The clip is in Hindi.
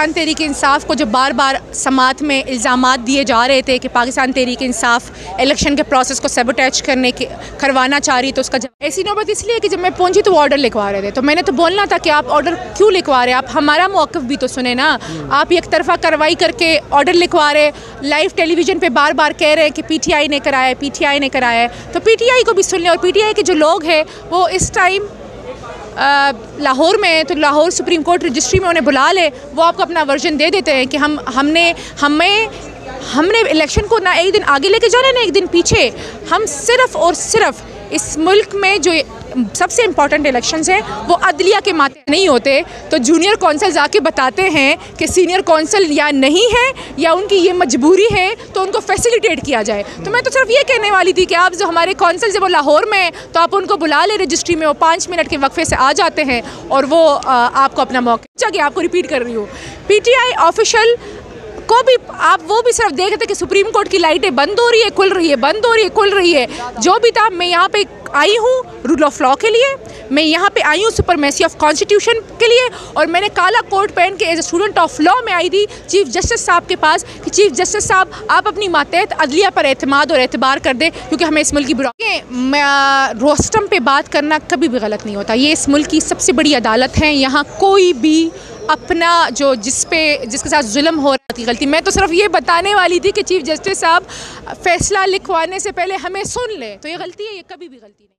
पाकिस्तान तहरीक इंसाफ को जो बार बार समात में इल्ज़ाम दिए जा रहे थे कि पाकिस्तान तहरीक इंसाफ इलेक्शन के प्रोसेस को सेबोटैच करने के, करवाना चाह रही तो उसका ऐसी नौबत इसलिए कि जब मैं पहुँची तो वो ऑर्डर लिखवा रहे थे। तो मैंने तो बोलना था कि आप ऑर्डर क्यों लिखवा रहे आप हमारा मौक़ भी तो सुने ना। आप एक तरफा कार्रवाई करके ऑर्डर लिखवा रहे लाइव टेलीविज़न पर बार बार कह रहे हैं कि पी टी आई ने कराया पी टी आई ने कराया तो पी टी आई को भी सुन लें और पी टी आई के जो लोग हैं, वो इस टाइम लाहौर में तो लाहौर सुप्रीम कोर्ट रजिस्ट्री में उन्हें बुला ले, वो आपको अपना वर्जन दे देते हैं कि हम, हमने, हमें, हमने इलेक्शन को ना एक दिन आगे लेके जाना, ना एक दिन पीछे। हम सिर्फ़ और सिर्फ़ इस मुल्क में जो सबसे इंपॉर्टेंट इलेक्शंस हैं, वो अदलिया के माते नहीं होते। तो जूनियर कौंसल आके बताते हैं कि सीनियर कौंसल या नहीं है, या उनकी ये मजबूरी है तो उनको फैसिलिटेट किया जाए। तो मैं तो सिर्फ़ ये कहने वाली थी कि आप जो हमारे कौंसल जब वो लाहौर में तो आप उनको बुला ले रजिस्ट्री में, वो पाँच मिनट के वक्फे से आ जाते हैं, और वो आपको अपना मौका जगह आपको रिपीट कर रही हूँ। पी टी आई ऑफिशल को भी, आप वो भी सिर्फ़ देख रहे थे कि सुप्रीम कोर्ट की लाइटें बंद हो रही है, खुल रही है, बंद हो रही है, खुल रही है। जो भी था, मैं यहाँ पे आई हूँ रूल ऑफ़ लॉ के लिए। मैं यहाँ पे आई हूँ सुपरमेसी ऑफ़ कॉन्स्टिट्यूशन के लिए। और मैंने काला कोट पहन के as a student of law में आई थी चीफ जस्टिस साहब के पास, कि चीफ जस्टिस साहब, आप अपनी मातहत अदलिया पर अतमाद और एतबार कर दें, क्योंकि हमें इस मुल्क की बुरा रोस्टम पे बात करना कभी भी गलत नहीं होता। ये इस मुल्क की सबसे बड़ी अदालत है। यहाँ कोई भी अपना जो जिस पे, जिसके साथ जुल्म हो रहा थी गलती। मैं तो सिर्फ़ ये बताने वाली थी कि चीफ जस्टिस साहब फैसला लिखवाने से पहले हमें सुन ले। तो ये गलती है, ये कभी भी गलती नहीं।